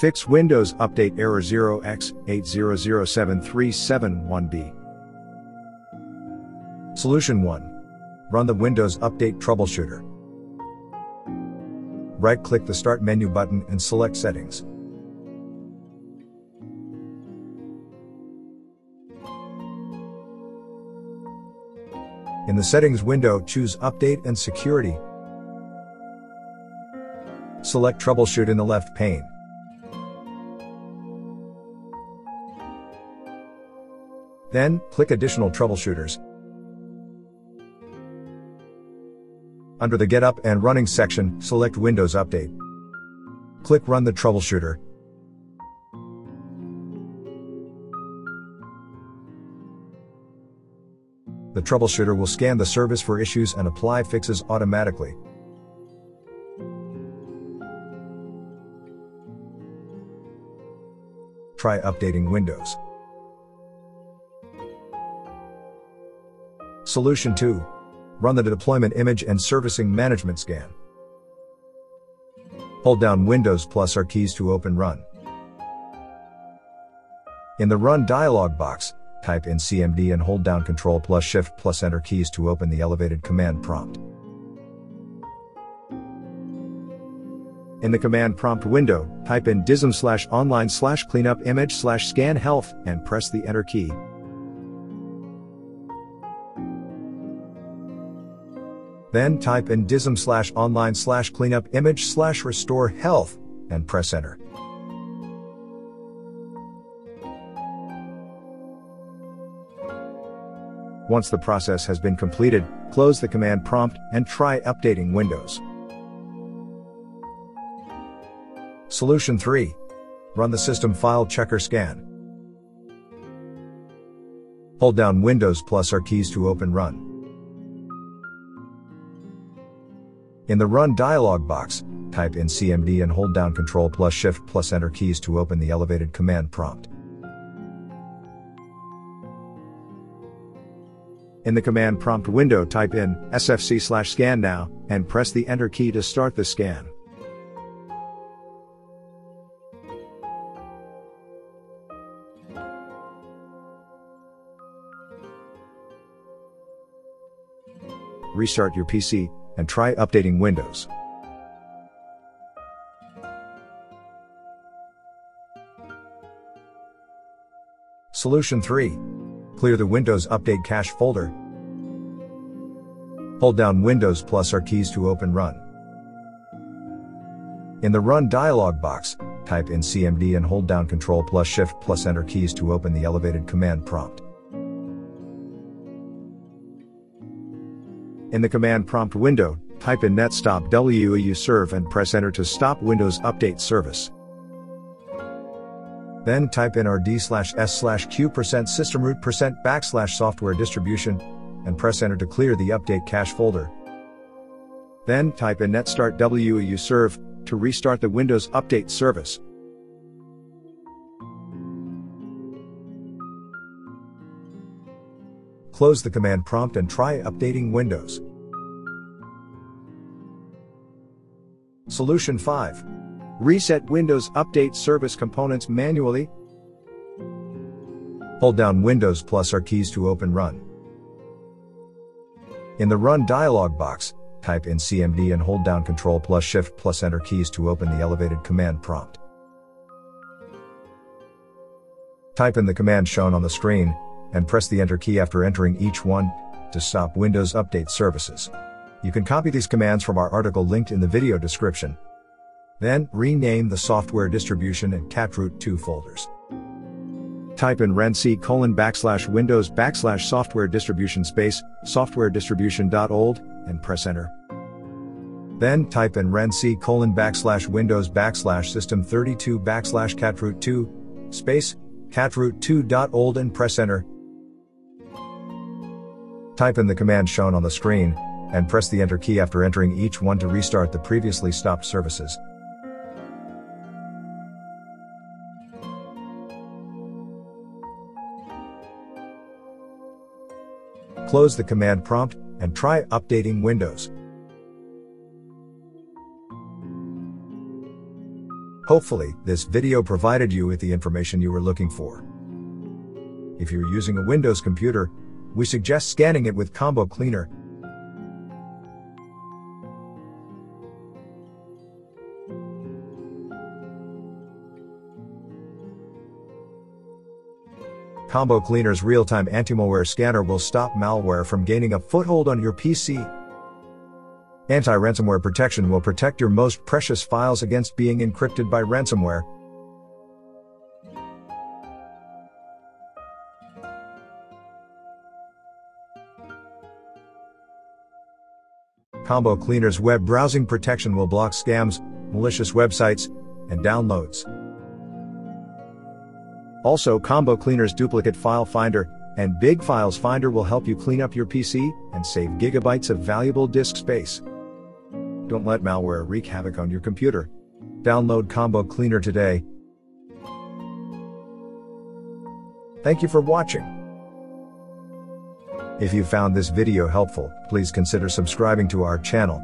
Fix Windows Update Error 0x8007371B. Solution 1. Run the Windows Update Troubleshooter. Right click the Start menu button and select Settings. In the Settings window, choose Update and Security. Select Troubleshoot in the left pane. Then, click Additional Troubleshooters. Under the Get Up and Running section, select Windows Update. Click Run the Troubleshooter. The troubleshooter will scan the service for issues and apply fixes automatically. Try updating Windows. Solution 2. Run the deployment image and servicing management scan. Hold down Windows plus R keys to open Run. In the Run dialog box, type in CMD and hold down Ctrl plus Shift plus Enter keys to open the elevated command prompt. In the command prompt window, type in dism slash online slash cleanup image slash scan health and press the Enter key. Then type in dism slash online slash cleanup image slash restore health and press enter. Once the process has been completed, close the command prompt and try updating Windows. Solution 3. Run the system file checker scan. Hold down Windows plus R keys to open Run. In the Run dialog box, type in CMD and hold down Ctrl plus Shift plus Enter keys to open the elevated command prompt. In the command prompt window type in sfc slash scan now and press the enter key to start the scan. Restart your PC and try updating Windows. Solution 3. Clear the Windows Update cache folder. Hold down Windows plus R keys to open Run. In the Run dialog box, type in CMD and hold down Ctrl plus Shift plus Enter keys to open the elevated command prompt. In the command prompt window, type in netstop WAU serve and press enter to stop Windows Update service. Then type in rd slash s slash q percent systemroot percent backslash software distribution and press enter to clear the update cache folder. Then type in netstart WAU serve to restart the Windows Update service. Close the command prompt and try updating Windows. Solution 5. Reset Windows Update Service Components manually. Hold down Windows plus R keys to open Run. In the Run dialog box, type in CMD and hold down Ctrl plus Shift plus Enter keys to open the elevated command prompt. Type in the command shown on the screen, and press the Enter key after entering each one to stop Windows Update services. You can copy these commands from our article linked in the video description. Then, rename the software distribution and catroot 2 folders. Type in renc colon backslash windows backslash software distribution space software distribution.old and press enter. Then type in renc colon backslash windows backslash system 32 backslash catroot 2 space catroot 2.old and press enter. Type in the command shown on the screen, and press the Enter key after entering each one to restart the previously stopped services. Close the command prompt, and try updating Windows. Hopefully, this video provided you with the information you were looking for. If you're using a Windows computer, we suggest scanning it with Combo Cleaner. Combo Cleaner's real-time anti-malware scanner will stop malware from gaining a foothold on your PC. Anti-ransomware protection will protect your most precious files against being encrypted by ransomware. Combo Cleaner's web browsing protection will block scams, malicious websites, and downloads. Also, Combo Cleaner's duplicate file finder and Big Files Finder will help you clean up your PC and save gigabytes of valuable disk space. Don't let malware wreak havoc on your computer. Download Combo Cleaner today. Thank you for watching. If you found this video helpful, please consider subscribing to our channel